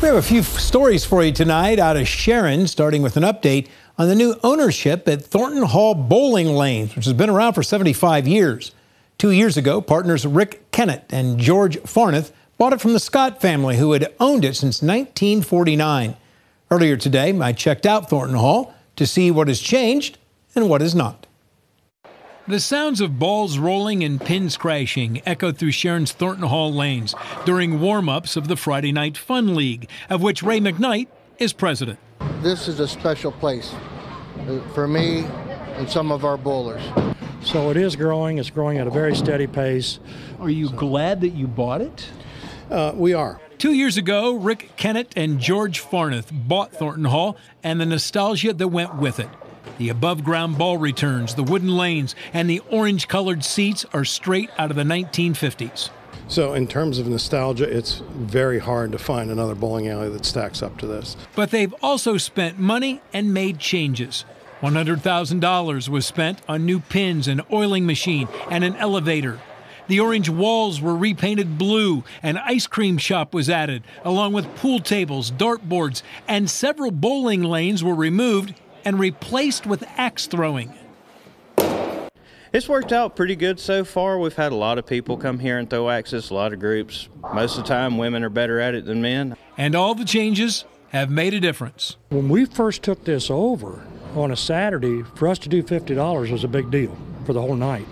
We have a few stories for you tonight out of Sharon, starting with an update on the new ownership at Thornton Hall Bowling Lanes, which has been around for 75 years. Two years ago, partners Rick Kennett and George Farneth bought it from the Scott family, who had owned it since 1949. Earlier today, I checked out Thornton Hall to see what has changed and what has not. The sounds of balls rolling and pins crashing echo through Sharon's Thornton Hall lanes during warm ups of the Friday Night Fun League, of which Ray McKnight is president. This is a special place uh, for me and some of our bowlers. So it is growing. It's growing at a very steady pace. Are you glad that you bought it? Uh, we are. Two years ago, Rick Kennett and George Farneth bought Thornton Hall and the nostalgia that went with it. The above ground ball returns, the wooden lanes, and the orange colored seats are straight out of the 1950s. So, in terms of nostalgia, it's very hard to find another bowling alley that stacks up to this. But they've also spent money and made changes. $100,000 was spent on new pins, an oiling machine, and an elevator. The orange walls were repainted blue, an ice cream shop was added, along with pool tables, dartboards, and several bowling lanes were removed and replaced with axe throwing. It's worked out pretty good so far. We've had a lot of people come here and throw axes, a lot of groups. Most of the time, women are better at it than men. And all the changes have made a difference. When we first took this over on a Saturday, for us to do $50 was a big deal for the whole night.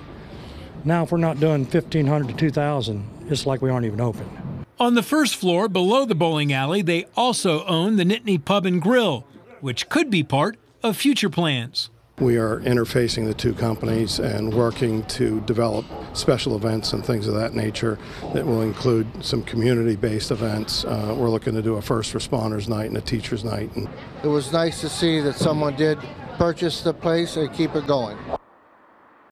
Now, if we're not doing 1500 to 2000 it's like we aren't even open. On the first floor, below the bowling alley, they also own the Nittany Pub and Grill, which could be part of future plans. We are interfacing the two companies and working to develop special events and things of that nature that will include some community based events. Uh, we're looking to do a first responders night and a teachers night. And it was nice to see that someone did purchase the place and keep it going.